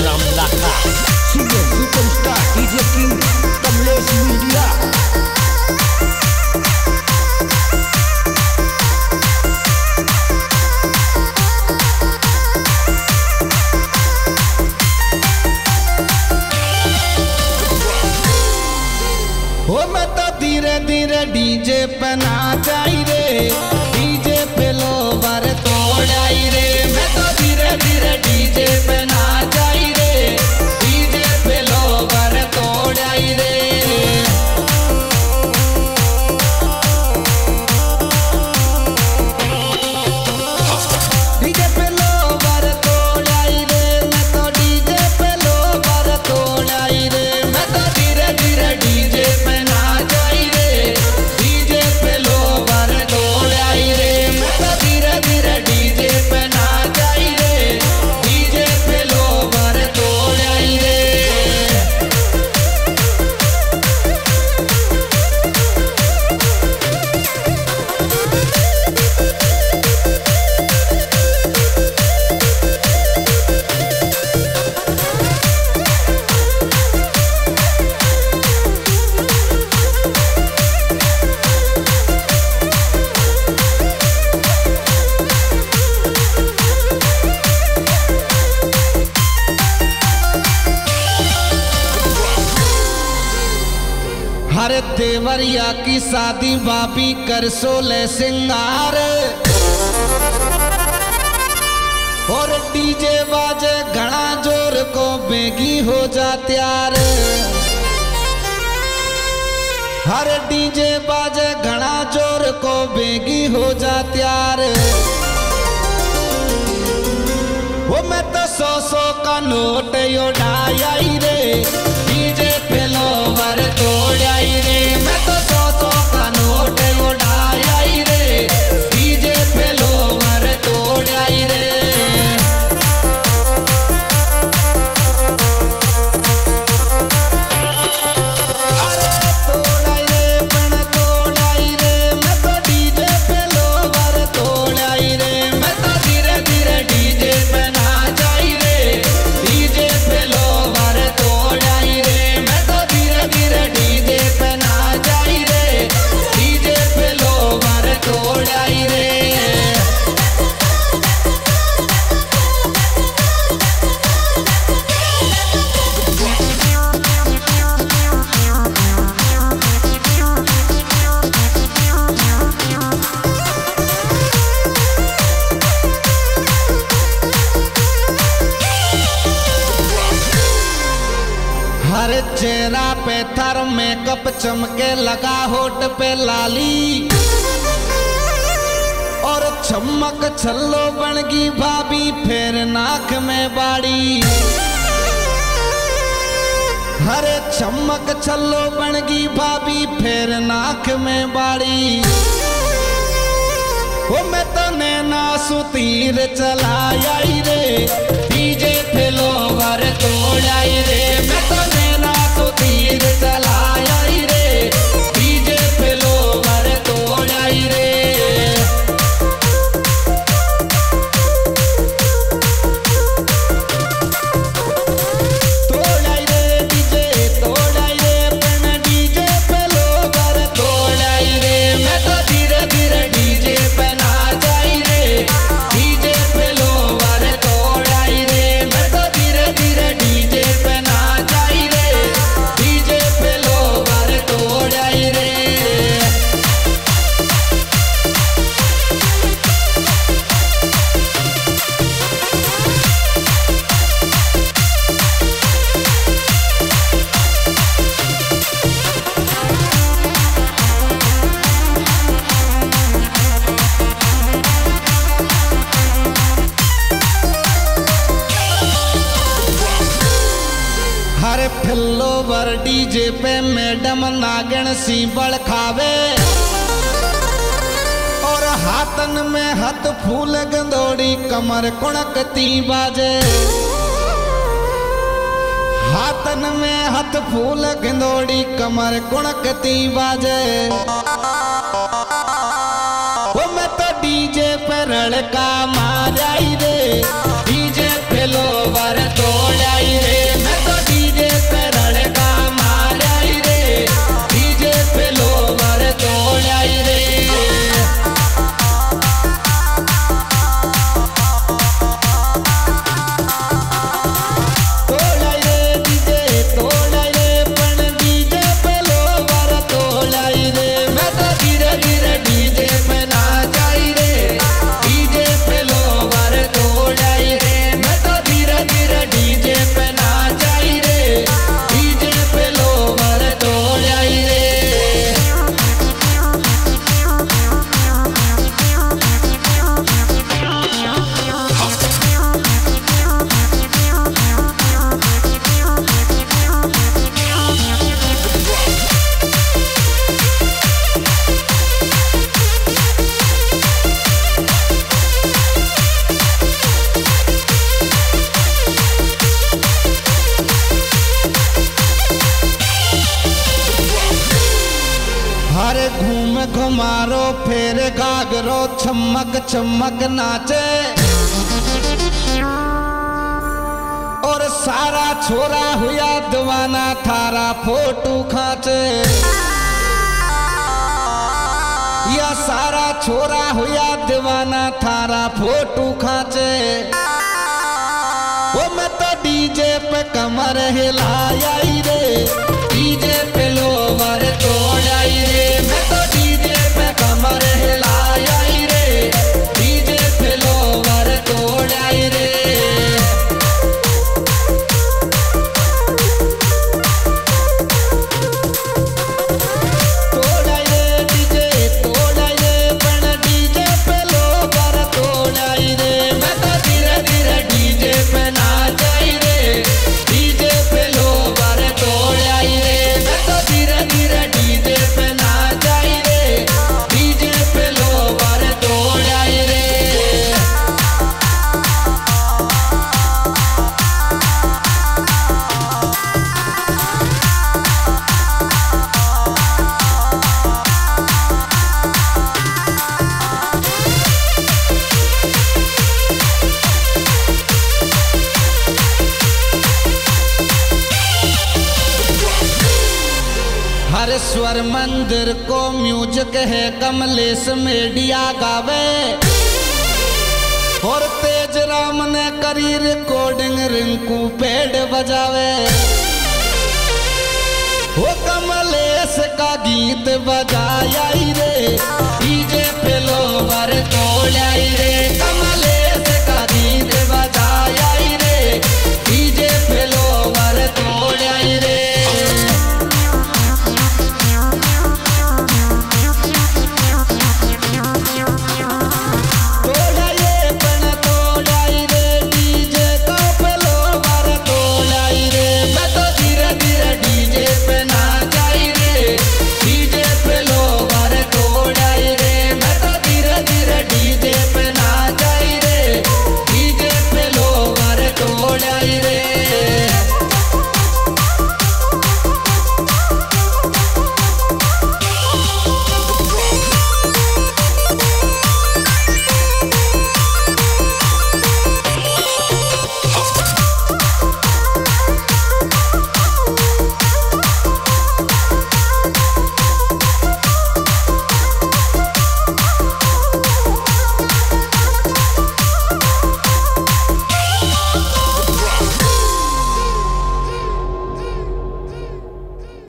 Ram Lakha. Superstar DJ king Kamlesh media तो धीरे धीरे डीजे पे ना जाई। हरे देवरिया की शादी बाबी कर सोले सिंगार। और डीजे बाजे घना ज़ोर को बेगी हो जा त्यार। हर डीजे बाजे घना ज़ोर को बेगी हो जा त्यार। वो मैं तो सौ सौ का नोट यो उड़ाई रे। चेहरा पे थर मेकअप चमके लगा होठ पे लाली। और चमक छल्लो बनगी भाभी, फेर नाक में बाड़ी। हरे चमक छल्लो बनगी भाभी, फेर नाक में बाड़ी। वो मैं तो नैना सुतीर चलाई रे, डीजे पे लोवर तोड़ाई रे, मैं तो नैना हरे वर डीजे पे मैडम नागण सी बड़ खावे और हाथन में हथ फूल गंदोड़ी कमर कुणकती बाजे हाथन में हथ फूल गंदोड़ी कमर कुणकती बाजे वो मैं तो डीजे पे रड़का माराई रे गागरो चमक चमक नाचे। और सारा छोरा हुआ दीवाना, थारा फ़ोटो खाचे। या सारा छोरा हुआ दीवाना, थारा फ़ोटो खाचे। वो मैं तो डीजे पे कमर हिलाई रे। हरेश्वर मंदिर को म्यूज़िक है, कमलेश मीडिया गावे। और तेज राम ने करी रिकॉर्डिंग रिंकू पेड़ बजावे। वो कमलेश का गीत बजाया रे, डीजे पे लोवर तोड़ाई रे।